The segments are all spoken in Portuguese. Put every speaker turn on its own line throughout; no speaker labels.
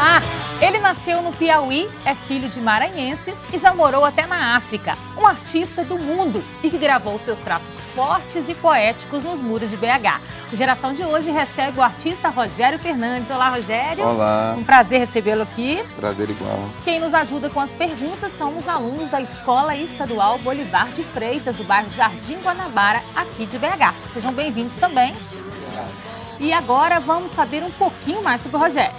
Ah, ele nasceu no Piauí, é filho de maranhenses e já morou até na África. Um artista do mundo e que gravou seus traços fortes e poéticos nos muros de BH. A geração de hoje recebe o artista Rogério Fernandes. Olá, Rogério.
Olá,
Um prazer recebê-lo aqui.
prazer igual.
Quem nos ajuda com as perguntas são os alunos da Escola Estadual Bolivar de Freitas, do bairro Jardim Guanabara, aqui de BH. Sejam bem-vindos também. E agora vamos saber um pouquinho mais sobre o Rogério.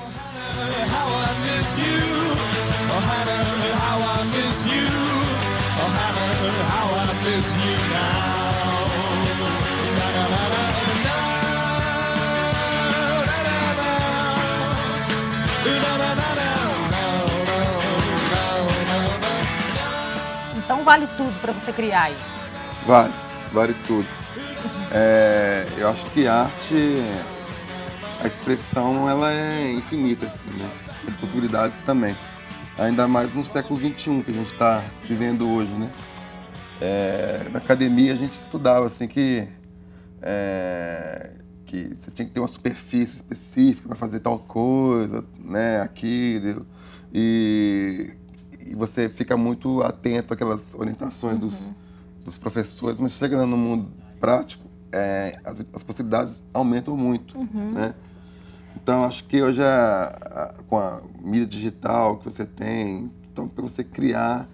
Então vale tudo para você criar aí.
Vale, vale tudo. É, eu acho que arte, a expressão, ela é infinita, assim, né? As possibilidades também. Ainda mais no século XXI que a gente está vivendo hoje, né? É, na academia a gente estudava, assim, que, é, que você tinha que ter uma superfície específica para fazer tal coisa, né? Aquilo. E, e você fica muito atento àquelas orientações dos, dos professores, mas chega no mundo prático, é, as, as possibilidades aumentam muito, né? Então, acho que hoje, a- a- com a mídia digital que você tem, então, para você criar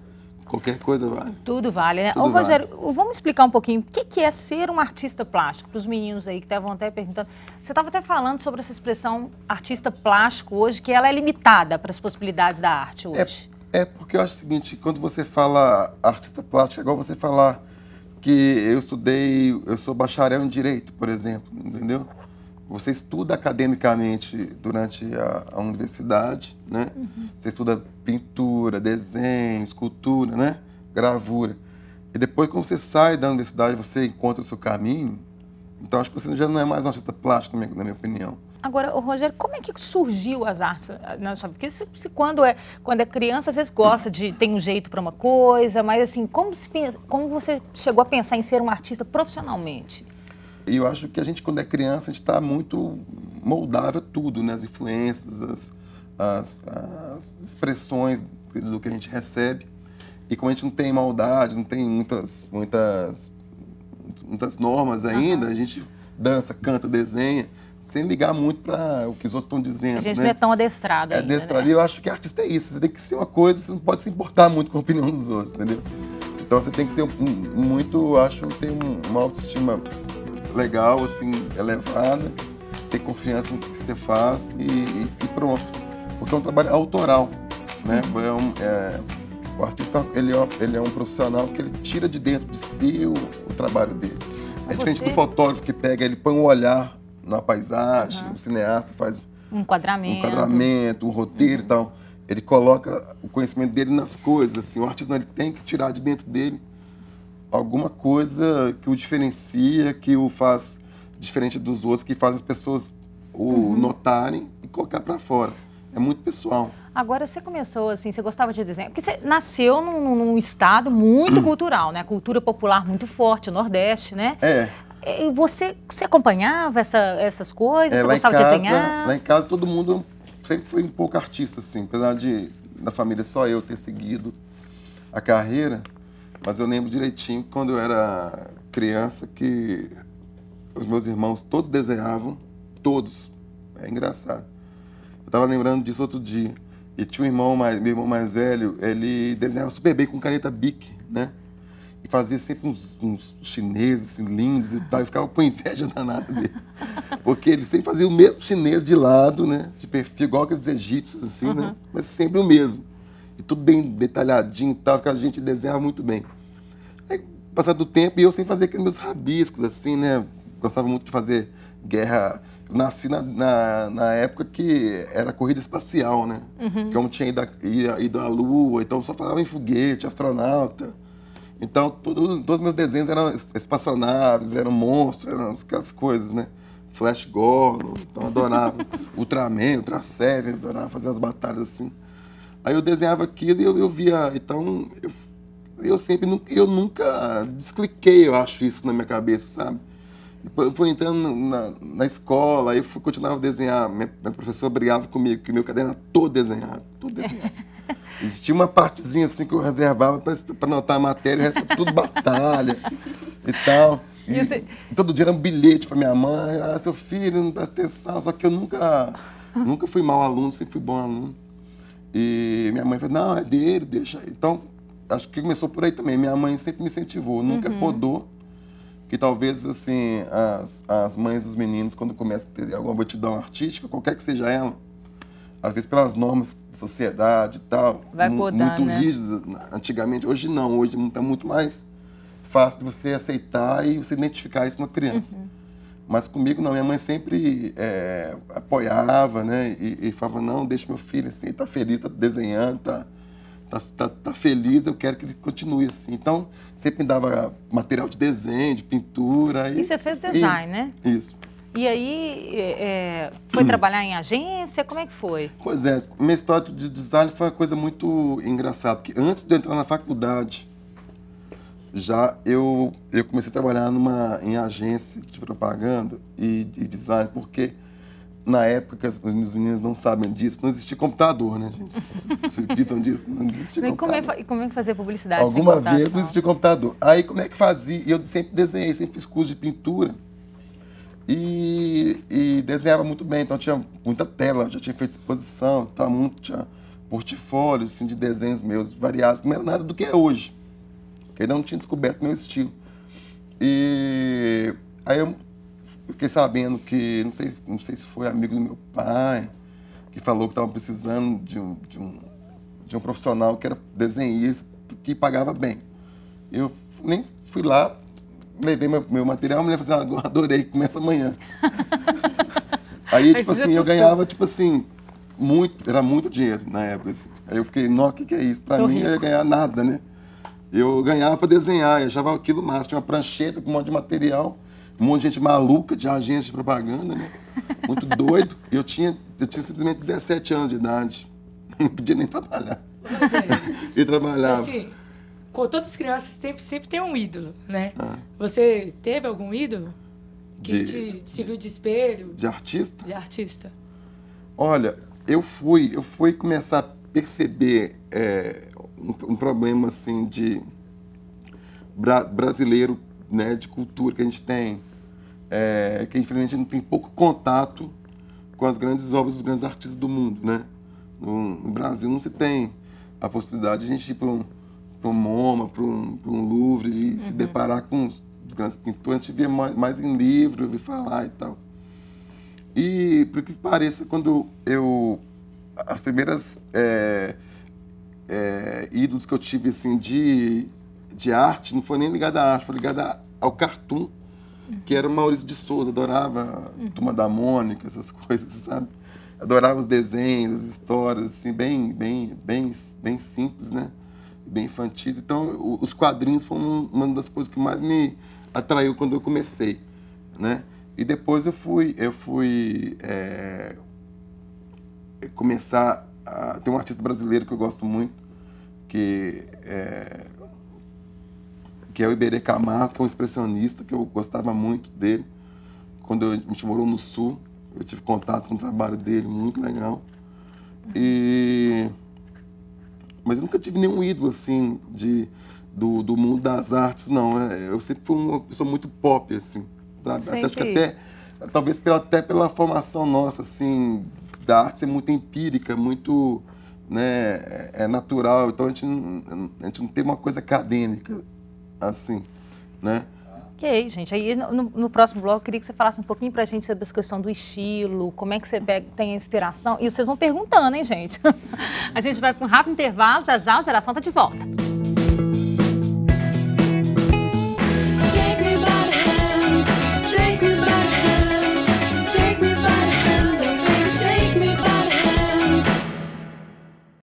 qualquer coisa, vale.
Tudo vale, né?
Tudo
Ô, Rogério, vamos explicar um pouquinho o que, que é ser um artista plástico para os meninos aí que estavam até perguntando. Você estava até falando sobre essa expressão artista plástico hoje, que ela é limitada para as possibilidades da arte hoje.
É porque eu acho o seguinte, quando você fala artista plástico, é igual você falar que eu estudei, eu sou bacharel em Direito, por exemplo, entendeu? Você estuda academicamente durante a, a universidade, né? Você estuda pintura, desenho, escultura, né? Gravura. E depois, quando você sai da universidade, você encontra o seu caminho. Então, acho que você já não é mais um artista plástico, na minha, na minha opinião.
Agora, Rogério, como é que surgiu as artes? ah, Não, sabe? Porque se, se quando, é, quando é criança, às vezes gosta de. tem um jeito para uma coisa, mas assim, como, se como você chegou a pensar em ser um artista profissionalmente?
Eu acho que a gente, quando é criança, a gente está muito moldável a tudo, né? As influências, as, as, as expressões do que a gente recebe. E como a gente não tem maldade, não tem muitas, muitas, muitas normas ainda, a gente dança, canta, desenha, sem ligar muito para o que os outros estão dizendo.
A gente
né?
não é tão adestrado
É
ainda,
adestrado.
né?
E eu acho que artista é isso. Você tem que ser uma coisa, você não pode se importar muito com a opinião dos outros, entendeu? Então você tem que ser um- muito, eu acho, ter um- uma autoestima legal, assim, elevada, ter confiança no que você faz e, e- e pronto. Porque é um trabalho autoral, né? É um- é- o artista, ele é, ele é um profissional que ele tira de dentro de si o, o trabalho dele. É
Mas
diferente
você-
do fotógrafo que pega, ele põe um olhar na paisagem, o cineasta faz
Um
um
enquadramento.
enquadramento, um roteiro e tal. Ele coloca o conhecimento dele nas coisas, assim. O artista ele tem que tirar de dentro dele alguma coisa que o diferencia, que o faz diferente dos outros, que faz as pessoas o notarem e colocar para fora. É muito pessoal.
Agora, você começou assim, você gostava de desenho? Porque você nasceu num, num estado muito cultural, né? Cultura popular muito forte, o Nordeste, né?
É,
E você, você acompanhava essa- essas coisas?
é
você gostava
casa,
de desenhar?
lá em casa todo mundo sempre foi um pouco artista, assim. Apesar de, da família, só eu ter seguido a carreira. Mas eu lembro direitinho quando eu era criança que os meus irmãos todos desenhavam, todos. É engraçado. Eu tava lembrando disso outro dia. E tinha um irmão mais, meu irmão mais velho, ele desenhava super bem com caneta Bic, né? E fazia sempre uns, uns chineses assim, lindos e tal. Eu ficava com inveja danada dele. Porque ele sempre fazia o mesmo chinês de lado, né? De perfil, igual aqueles egípcios, assim, né? Mas sempre o mesmo. E tudo bem detalhadinho e tal, que a gente desenhava muito bem. Aí, passado do tempo, e eu sem fazer aqueles meus rabiscos, assim, né? Gostava muito de fazer guerra. Eu nasci na, na, na época que era corrida espacial, né? Que eu não tinha ido à Lua, então só falava em foguete, astronauta. Então, tudo, todos os meus desenhos eram es- espaçonaves, eram monstros, eram aquelas coisas, né? Flash Gordon, então adorava Ultraman, Ultra Seven, adorava fazer as batalhas assim. Aí eu desenhava aquilo e eu, eu via, então eu, eu sempre, eu nunca descliquei, eu acho isso na minha cabeça, sabe? Depois eu fui entrando na, na escola, aí eu fui, continuava a desenhar, minha, minha professora brigava comigo, que meu caderno era todo desenhado, todo desenhado. E tinha uma partezinha assim que eu reservava para anotar a matéria, o resto tudo batalha e tal. E,
E você-
todo dia era um bilhete para minha mãe, ah, seu filho, não presta atenção. Só que eu nunca, nunca fui mau aluno, sempre fui bom aluno. E minha mãe falou, não, é dele, deixa. aí." Então, acho que começou por aí também. Minha mãe sempre me incentivou, nunca podou. Que talvez, assim, as, as mães dos meninos, quando começam a ter alguma aptidão artística, qualquer que seja ela, às vezes pelas normas sociedade e tal,
Vai podar,
muito
né?
rígidas antigamente. Hoje não, hoje está muito mais fácil de você aceitar e você identificar isso numa criança.
Uhum.
Mas comigo não, minha mãe sempre é, apoiava, né? E, e falava, não, deixa meu filho assim, tá feliz, tá desenhando, tá, tá, tá, tá feliz, eu quero que ele continue assim. Então, sempre me dava material de desenho, de pintura.
E você fez design, né?
Isso.
E aí, é, é, foi trabalhar em agência? Como é que foi?
Pois é, minha história de design foi uma coisa muito engraçada, porque antes de eu entrar na faculdade, já eu, eu comecei a trabalhar numa, em agência de propaganda e de design, porque na época, as- os meninos não sabem disso, não existia computador, né, gente? Vocês, acreditam disso? Não existia
E como é,
computador.
fa- e como é que fazer publicidade sem
Alguma vez não existia computador. Aí como é que fazia? E Eu sempre desenhei, sempre fiz curso de pintura. E, e desenhava muito bem, então tinha muita tela, já tinha feito exposição, tá, muito, tinha portfólio assim, de desenhos meus variados, não era nada do que é hoje. Porque ainda não tinha descoberto meu estilo. E aí eu fiquei sabendo que, não sei, não sei se foi amigo do meu pai, que falou que estava precisando de um, de, um, de um profissional que era desenhista, que pagava bem. Eu nem fui lá, levei meu, meu material, a mulher falou assim, ah, adorei, começa amanhã. Aí, tipo assim, eu
assustou.
ganhava, tipo assim, muito, era muito dinheiro na época. Assim. Aí eu fiquei, nossa, o que, que é isso? Pra
Tô
mim,
rico.
eu ia ganhar nada, né? Eu ganhava para desenhar, eu achava aquilo massa. Tinha uma prancheta com um monte de material, um monte de gente maluca, de agência de propaganda, né? Muito doido. E eu tinha, eu tinha simplesmente 17 anos de idade. Não podia nem trabalhar. e trabalhava.
Assim, todas as crianças sempre, sempre tem um ídolo, né?
Ah.
Você teve algum ídolo que
De-
te serviu de espelho,
De artista?
de artista?
Olha, eu fui, eu fui começar a perceber é, um, um problema assim de bra- brasileiro, né, de cultura que a gente tem, é, que infelizmente não tem pouco contato com as grandes obras dos grandes artistas do mundo, né? No, no Brasil não se tem a possibilidade de a gente ir para um, pra um MoMA, para um, um Louvre e se deparar com os, os grandes pintores, a gente via mais, mais em livro, ouvir falar e tal. E, por que pareça, quando eu. As primeiras é, é, ídolos que eu tive assim, de, de arte não foi nem ligada à arte, foi ligada ao cartoon, que era o Maurício de Souza. Adorava a Turma da Mônica, essas coisas, sabe? Adorava os desenhos, as histórias, assim, bem, bem, bem, bem simples, né? Bem infantis. Então, os quadrinhos foram uma das coisas que mais me atraiu quando eu comecei, né? E depois eu fui, eu fui é, começar a... Tem um artista brasileiro que eu gosto muito, que é, que é o Iberê Camargo, que é um expressionista, que eu gostava muito dele. Quando a gente morou no Sul, eu tive contato com o trabalho dele, muito legal. E... Mas eu nunca tive nenhum ídolo, assim, de, do, do mundo das artes, não. né? Eu sempre fui uma pessoa muito pop, assim, sabe? Até, acho que até, talvez pela, até pela formação nossa, assim, da arte ser muito empírica, muito né, é, é natural. Então a gente, não, a gente não tem uma coisa acadêmica, assim, né?
Ok, gente. Aí no, no- próximo bloco eu queria que você falasse um pouquinho pra gente sobre essa questão do estilo, como é que você pega, tem a inspiração. E vocês vão perguntando, hein, gente? A gente vai para um rápido intervalo, já já o Geração tá de volta.